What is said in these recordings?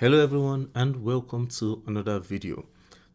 Hello everyone and welcome to another video.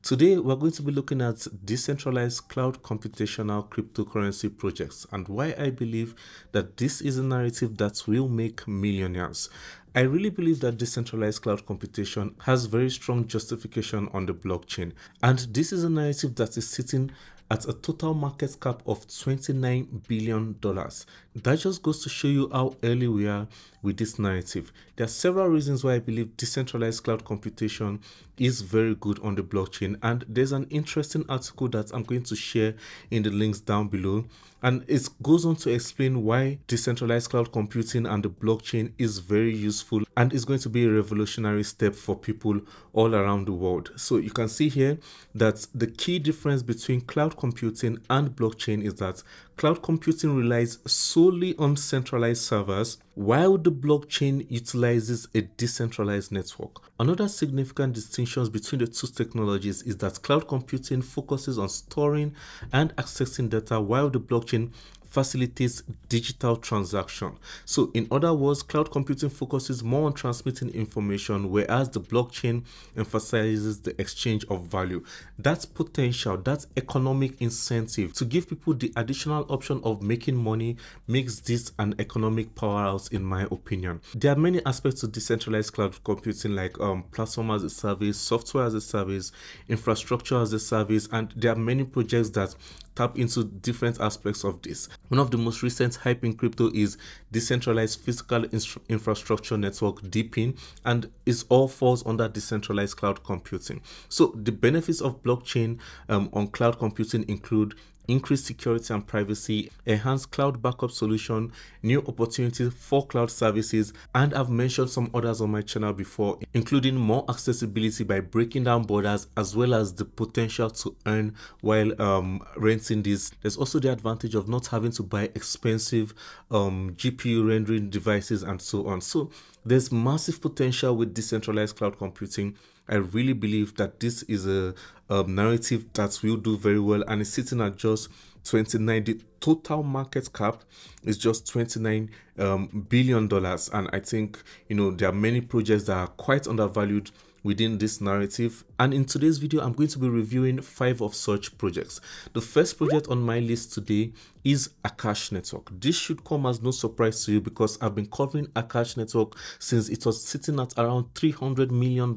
Today we're going to be looking at decentralized cloud computational cryptocurrency projects and why I believe that this is a narrative that will make millionaires. I really believe that decentralized cloud computation has very strong justification on the blockchain and this is a narrative that is sitting at a total market cap of $29 billion. That just goes to show you how early we are with this narrative. There are several reasons why I believe decentralized cloud computation is very good on the blockchain. And there's an interesting article that I'm going to share in the links down below. And it goes on to explain why decentralized cloud computing and the blockchain is very useful and is going to be a revolutionary step for people all around the world. So you can see here that the key difference between cloud computing and blockchain is that cloud computing relies solely on centralized servers while the blockchain utilizes a decentralized network. Another significant distinction between the two technologies is that cloud computing focuses on storing and accessing data while the blockchain facilitates digital transaction. So in other words, cloud computing focuses more on transmitting information, whereas the blockchain emphasizes the exchange of value. That's potential, that's economic incentive to give people the additional option of making money makes this an economic powerhouse in my opinion. There are many aspects to decentralized cloud computing like um, platform as a service, software as a service, infrastructure as a service, and there are many projects that tap into different aspects of this. One of the most recent hype in crypto is decentralized physical infrastructure network DePIN and it all falls under decentralized cloud computing. So the benefits of blockchain um, on cloud computing include increased security and privacy, enhanced cloud backup solution, new opportunities for cloud services, and I've mentioned some others on my channel before, including more accessibility by breaking down borders as well as the potential to earn while um, renting this. There's also the advantage of not having to buy expensive um, GPU rendering devices and so on. So there's massive potential with decentralized cloud computing I really believe that this is a, a narrative that will do very well and it's sitting at just 29 the total market cap is just 29 um, billion dollars. And i think you know there are many projects that are quite undervalued within this narrative. And in today's video i'm going to be reviewing five of such projects. The first project on my list today is Akash Network. This should come as no surprise to you because I've been covering Akash Network since it was sitting at around $300 million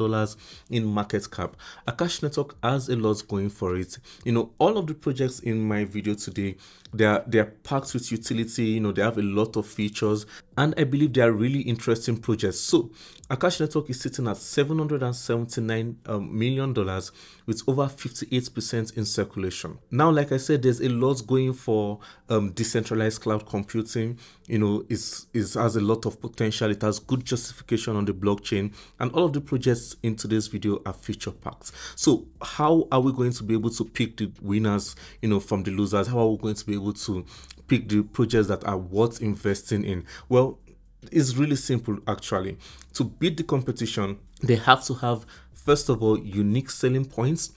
in market cap. Akash Network has a lot going for it. You know, all of the projects in my video today, they are, they are packed with utility, you know, they have a lot of features and I believe they are really interesting projects. So Akash Network is sitting at 779 um, million dollars with over 58% in circulation. Now, like I said, there's a lot going for um, decentralized cloud computing. You know, is is has a lot of potential. It has good justification on the blockchain, and all of the projects in today's video are feature packed. So, how are we going to be able to pick the winners? You know, from the losers. How are we going to be able to pick the projects that are worth investing in? Well, it's really simple actually. To beat the competition, they have to have first of all unique selling points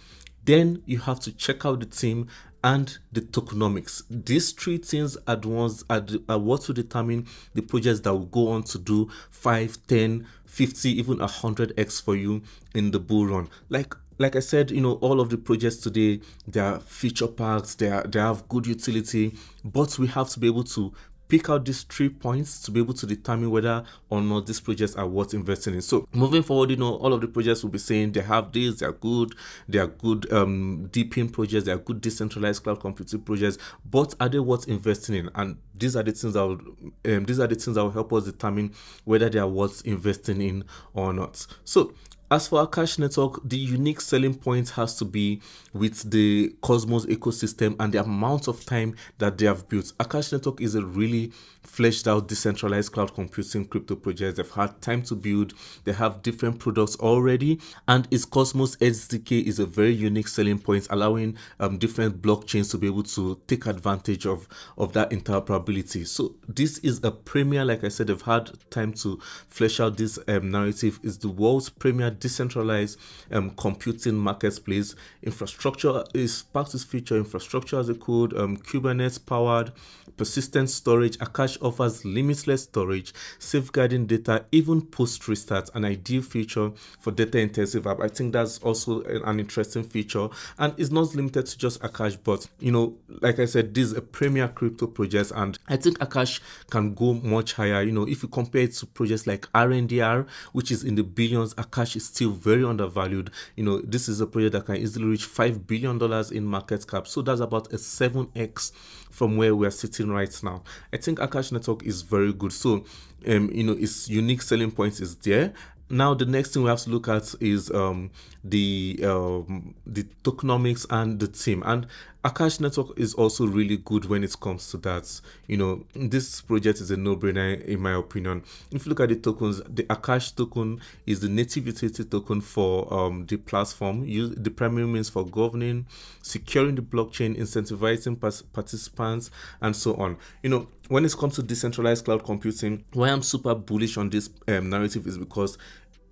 then you have to check out the team and the tokenomics. These three things at once are, are what will determine the projects that will go on to do 5, 10, 50, even 100x for you in the bull run. Like like I said, you know, all of the projects today, they are feature packs, they are they have good utility, but we have to be able to pick out these three points to be able to determine whether or not these projects are worth investing in. So moving forward, you know, all of the projects will be saying they have this, they're good, they are good um, DePIN projects, they are good decentralized cloud computing projects, but are they worth investing in? And these are the things that will, um, these are the things that will help us determine whether they are worth investing in or not. So as for Akash Network, the unique selling point has to be with the Cosmos ecosystem and the amount of time that they have built. Akash Network is a really fleshed out decentralized cloud computing crypto project. They've had time to build, they have different products already, and its Cosmos SDK is a very unique selling point, allowing um, different blockchains to be able to take advantage of, of that interoperability. So, this is a premier, like I said, they've had time to flesh out this um, narrative, is the world's premier decentralized um, computing marketplace. Infrastructure is part of feature infrastructure as a code, um, Kubernetes powered, persistent storage. Akash offers limitless storage, safeguarding data even post restart, an ideal feature for data intensive app. I think that's also an interesting feature and it's not limited to just Akash, but you know, like I said, this is a premier crypto project and I think Akash can go much higher. You know, if you compare it to projects like RNDR, which is in the billions, Akash is still very undervalued. You know, this is a project that can easily reach $5 billion in market cap. So that's about a 7x from where we are sitting right now. I think Akash Network is very good. So, um, you know, its unique selling points is there now the next thing we have to look at is um, the um, the tokenomics and the team and Akash Network is also really good when it comes to that. You know, this project is a no-brainer in my opinion. If you look at the tokens, the Akash token is the native utility token for um, the platform. Use the primary means for governing, securing the blockchain, incentivizing participants, and so on. You know, when it comes to decentralized cloud computing, why I'm super bullish on this um, narrative is because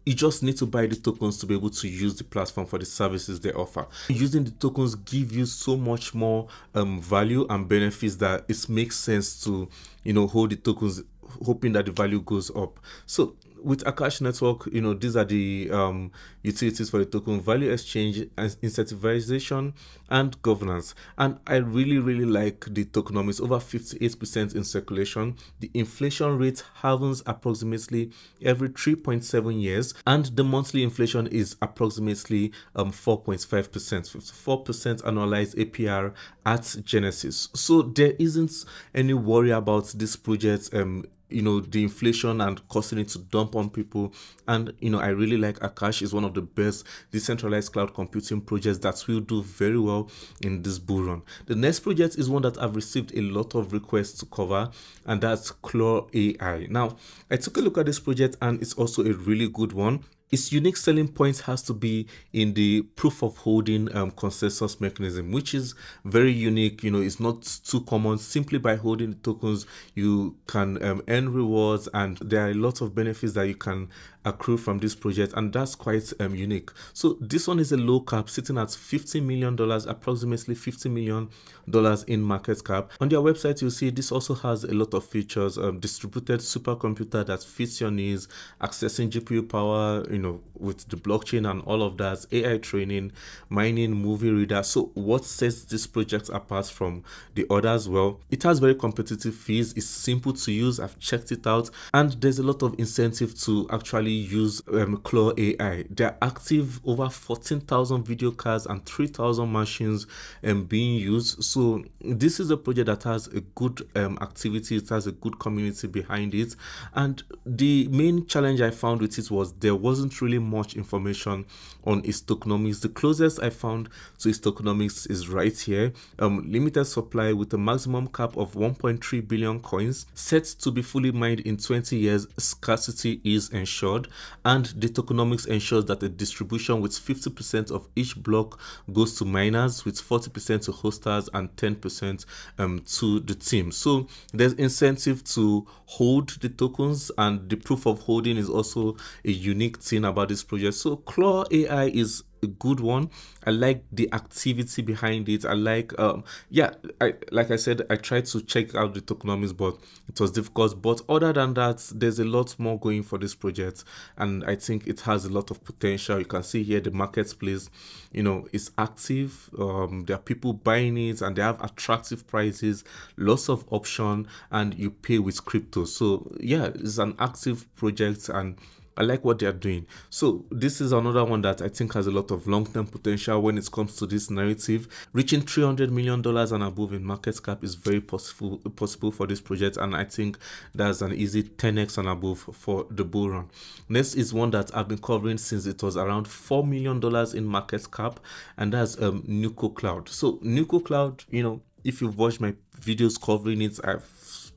you just need to buy the tokens to be able to use the platform for the services they offer. Using the tokens give you so much more um, value and benefits that it makes sense to you know hold the tokens hoping that the value goes up. So with Akash Network, you know, these are the um, utilities for the token value exchange, incentivization, and governance. And I really, really like the tokenomics over 58% in circulation. The inflation rate happens approximately every 3.7 years, and the monthly inflation is approximately um, 4.5%, 54% annualized APR at Genesis. So there isn't any worry about this project um, you know the inflation and causing it to dump on people. And you know i really like akash. Is one of the best decentralized cloud computing projects that will do very well in this bull run. The next project is one that i've received a lot of requests to cover and that's Clore AI now i took a look at this project and it's also a really good one its unique selling point has to be in the proof of holding um, consensus mechanism, which is very unique. You know, it's not too common. Simply by holding the tokens, you can um, earn rewards, and there are a lot of benefits that you can accrue from this project, and that's quite um, unique. So this one is a low cap, sitting at 50 million dollars, approximately 50 million dollars in market cap. On their website, you'll see this also has a lot of features: um, distributed supercomputer that fits your needs, accessing GPU power you know, with the blockchain and all of that, AI training, mining, movie reader. So what sets this project apart from the others? Well, it has very competitive fees. It's simple to use. I've checked it out, and there's a lot of incentive to actually use um, Clore AI. They're active over 14,000 video cards and 3,000 machines um, being used. So this is a project that has a good um, activity. It has a good community behind it, and the main challenge I found with it was there wasn't wasn't really much information on its tokenomics. The closest I found to its tokenomics is right here. Um, limited supply with a maximum cap of 1.3 billion coins, set to be fully mined in 20 years. Scarcity is ensured, and the tokenomics ensures that the distribution with 50% of each block goes to miners, with 40% to hosters and 10% um, to the team. So there's incentive to hold the tokens, and the proof of holding is also a unique thing about this project. So Clore AI is a good one. I like the activity behind it. I like um yeah, I like I said, I tried to check out the tokenomics, but it was difficult. But other than that, there's a lot more going for this project, and I think it has a lot of potential. You can see here the marketplace, you know, is active. Um, there are people buying it, and they have attractive prices, lots of option, and you pay with crypto. So yeah, it's an active project and I like what they are doing. So this is another one that I think has a lot of long-term potential when it comes to this narrative. Reaching 300 million dollars and above in market cap is very possible possible for this project, and I think that's an easy 10x and above for the bull run. Next is one that I've been covering since it was around four million dollars in market cap, and that's um Nuco Cloud. So Nuco Cloud, you know, if you've watched my videos covering it, I've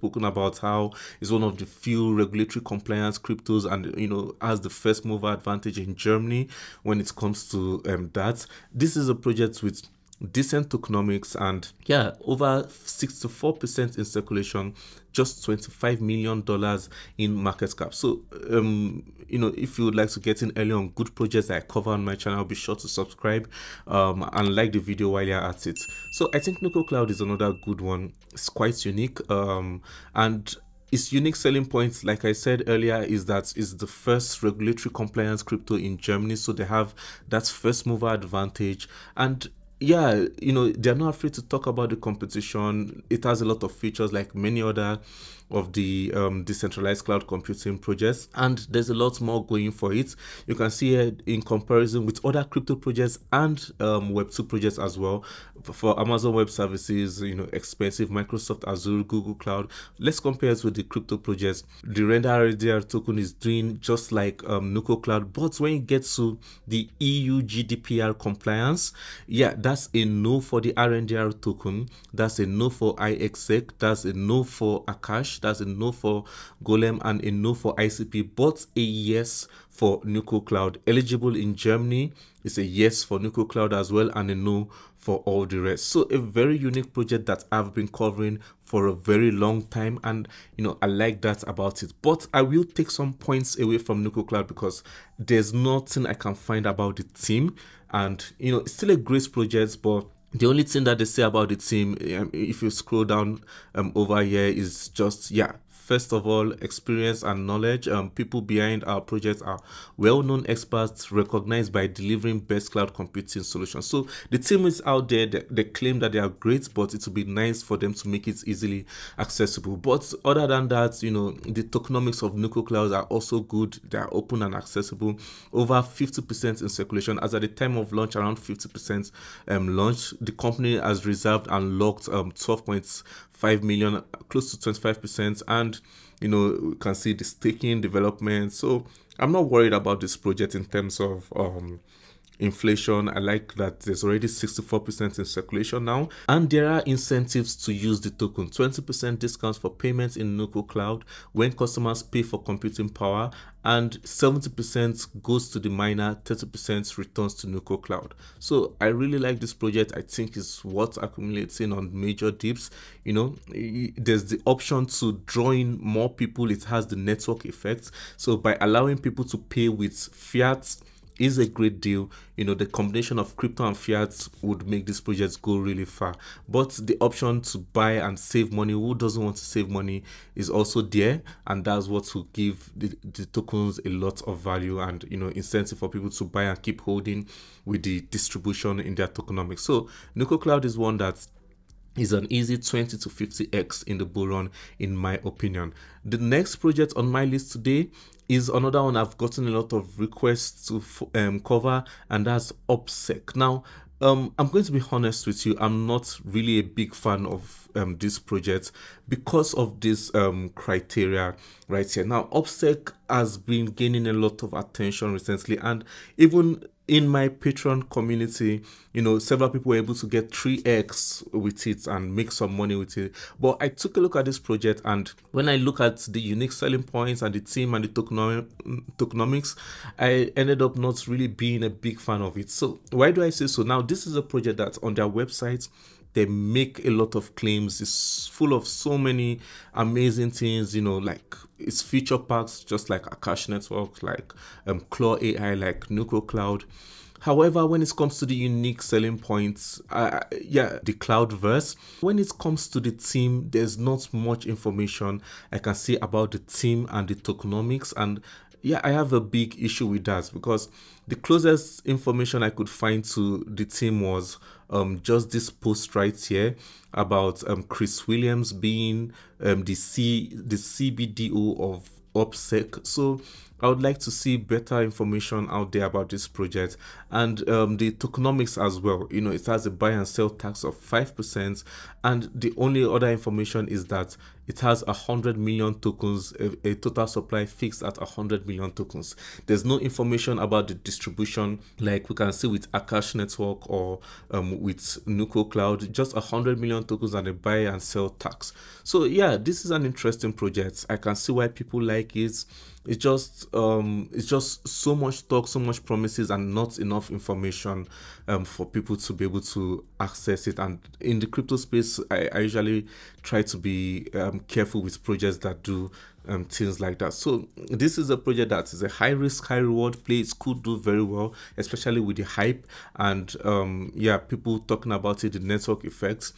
spoken about how it's one of the few regulatory compliance cryptos and you know has the first mover advantage in Germany when it comes to um, that. This is a project with decent tokenomics, and yeah, over 64% in circulation, just 25 million dollars in market cap. So, um, you know, if you would like to get in early on good projects I cover on my channel, be sure to subscribe um, and like the video while you're at it. So, I think Nuco Cloud is another good one. It's quite unique, um, and its unique selling point, like I said earlier, is that it's the first regulatory compliance crypto in Germany. So they have that first mover advantage. And yeah, you know, they're not afraid to talk about the competition. It has a lot of features like many other of the um, decentralized cloud computing projects, and there's a lot more going for it. You can see it in comparison with other crypto projects and um, Web2 projects as well. For Amazon Web Services, you know, expensive Microsoft Azure, Google Cloud. Let's compare it with the crypto projects. The Render RDR token is doing just like um, Nuco Cloud, but when you get to the EU GDPR compliance, yeah, that's a no for the RNDR token. That's a no for iExec. That's a no for Akash that's a no for Golem and a no for ICP, but a yes for Nuco Cloud. Eligible in Germany is a yes for Nuco Cloud as well and a no for all the rest. So a very unique project that I've been covering for a very long time and you know I like that about it. But I will take some points away from Nuco Cloud because there's nothing I can find about the team and you know it's still a great project but the only thing that they say about the team um, if you scroll down um, over here is just yeah First of all, experience and knowledge. Um, people behind our projects are well-known experts recognized by delivering best cloud computing solutions. So the team is out there. They, they claim that they are great, but it would be nice for them to make it easily accessible. But other than that, you know, the tokenomics of Nuco Cloud are also good. They are open and accessible. Over 50% in circulation. As at the time of launch, around 50% um, launch. The company has reserved and locked um, 12.5 million, close to 25%. And you know we can see the staking development so i'm not worried about this project in terms of um inflation. I like that there's already 64% in circulation now. And there are incentives to use the token. 20% discounts for payments in Nuco Cloud when customers pay for computing power and 70% goes to the miner, 30% returns to Nuco Cloud. So I really like this project. I think it's worth accumulating on major dips. You know, there's the option to draw in more people. It has the network effect. So by allowing people to pay with fiat is a great deal. You know, the combination of crypto and fiat would make these projects go really far. But the option to buy and save money, who doesn't want to save money, is also there. And that's what will give the, the tokens a lot of value and, you know, incentive for people to buy and keep holding with the distribution in their tokenomics. So, Nuco Cloud is one that is an easy 20 to 50x in the bull run in my opinion the next project on my list today is another one i've gotten a lot of requests to um, cover and that's opsec now um, I'm going to be honest with you. I'm not really a big fan of um, this project because of this um, criteria right here. Now, OPSEC has been gaining a lot of attention recently, and even in my Patreon community, you know, several people were able to get 3x with it and make some money with it. But I took a look at this project, and when I look at the unique selling points and the team and the tokenomics, I ended up not really being a big fan of it. So, why do I say so? Now, this is a project that on their website they make a lot of claims it's full of so many amazing things you know like it's feature packs just like akash network like um Clore AI like Nuco Cloud However, when it comes to the unique selling points, uh, yeah, the Cloudverse, when it comes to the team, there's not much information I can say about the team and the tokenomics. And yeah, I have a big issue with that because the closest information I could find to the team was um, just this post right here about um, Chris Williams being um, the C the CBDO of OPSEC. So I would like to see better information out there about this project and um, the tokenomics as well. You know, it has a buy and sell tax of 5%. And the only other information is that it has 100 million tokens, a, a total supply fixed at 100 million tokens. There's no information about the distribution like we can see with Akash Network or um, with Nuco Cloud, just 100 million tokens and a buy and sell tax. So yeah, this is an interesting project. I can see why people like it it's just um it's just so much talk so much promises and not enough information um for people to be able to access it and in the crypto space i, I usually try to be um, careful with projects that do um, things like that. So this is a project that is a high risk, high reward play. It could do very well, especially with the hype and um, yeah, people talking about it, the network effects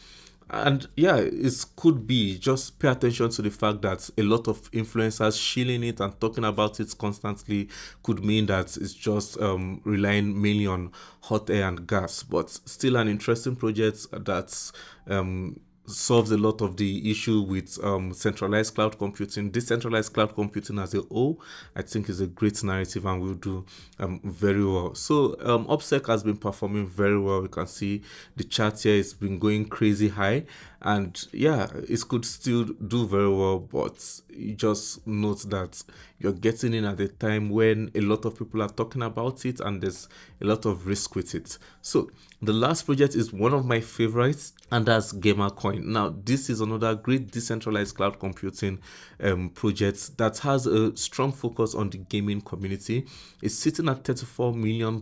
and yeah it could be just pay attention to the fact that a lot of influencers shilling it and talking about it constantly could mean that it's just um, relying mainly on hot air and gas. But still an interesting project that's um, solves a lot of the issue with um, centralized cloud computing. Decentralized cloud computing as a whole, I think, is a great narrative and will do um, very well. So, um, OPSEC has been performing very well. You can see the chart here; it's been going crazy high, and yeah, it could still do very well. But you just note that you're getting in at a time when a lot of people are talking about it, and there's a lot of risk with it. So, the last project is one of my favorites, and that's Gamercoin. Now, this is another great decentralized cloud computing um, project that has a strong focus on the gaming community. It's sitting at $34 million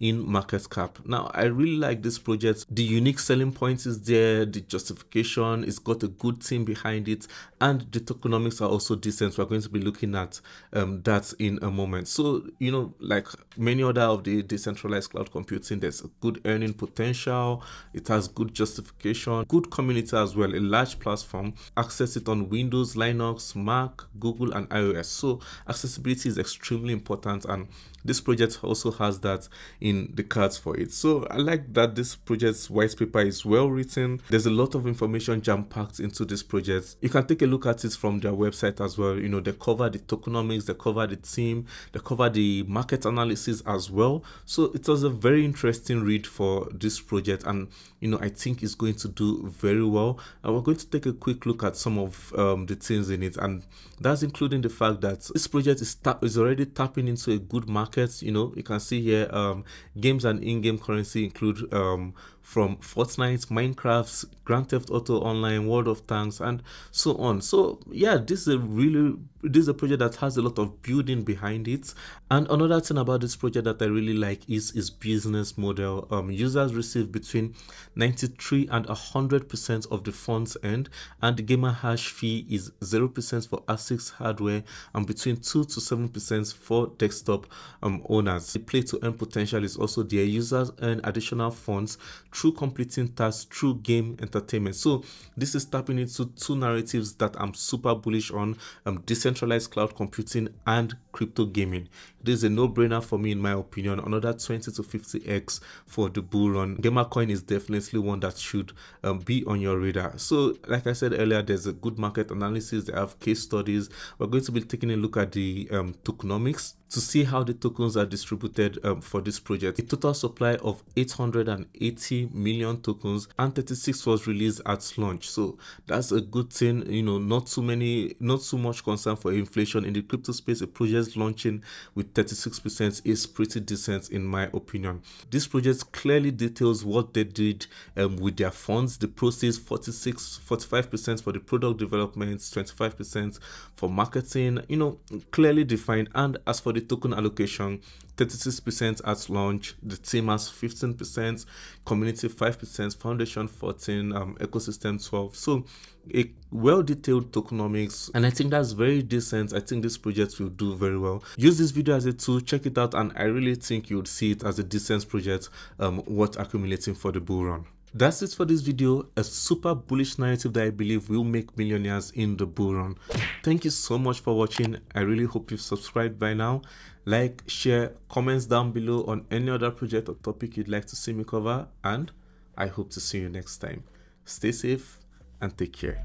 in market cap. Now, I really like this project. The unique selling point is there, the justification, it's got a good team behind it, and the tokenomics are also decent. We're going to be looking at um, that in a moment. So, you know, like many other of the decentralized cloud computing, there's a good earning potential, it has good justification, good community as well, a large platform, access it on Windows, Linux, Mac, Google, and iOS. So, accessibility is extremely important, and this project also has that in the cards for it. So, I like that this project's white paper is well written. There's a lot of information jam packed into this project. You can take a look at it from their website as well. You know, they cover the tokenomics, they cover the team, they cover the market analysis as well. So, it was a very interesting read for this project and you know i think is going to do very well. And we're going to take a quick look at some of um, the things in it. And that's including the fact that this project is tap is already tapping into a good market. You know you can see here um, games and in-game currency include um, from Fortnite, Minecraft, Grand Theft Auto Online, World of Tanks, and so on. So yeah, this is a really this is a project that has a lot of building behind it. And another thing about this project that I really like is its business model. Um, users receive between 93 and 100% of the funds earned, and the GamerHash fee is 0% for ASICs hardware and between 2 to 7% for desktop um, owners. The play to earn potential is also there. Users earn additional funds through completing tasks through game entertainment. So this is tapping into two narratives that I'm super bullish on um, decentralized cloud computing and crypto gaming. This is a no-brainer for me in my opinion. Another 20 to 50x for the bull run. Gamercoin is definitely one that should um, be on your radar. So like I said earlier, there's a good market analysis. They have case studies. We're going to be taking a look at the um, tokenomics to see how the tokens are distributed um, for this project. A total supply of 880 million tokens and 36 was released at launch. So that's a good thing. You know, not too many, not too much concern for inflation in the crypto space. A project launching with 36% is pretty decent in my opinion. This project clearly details what they did um, with their funds. The proceeds 46, 45% for the product development, 25% for marketing. You know, clearly defined. And as for the token allocation 36% at launch the team has 15% community 5% foundation 14 um, ecosystem 12 so a well detailed tokenomics and i think that's very decent. I think this project will do very well. Use this video as a tool check it out and i really think you would see it as a decent project um, worth accumulating for the bull run that's it for this video, a super bullish narrative that I believe will make millionaires in the bull run. Thank you so much for watching. I really hope you've subscribed by now. Like, share, comments down below on any other project or topic you'd like to see me cover and I hope to see you next time. Stay safe and take care.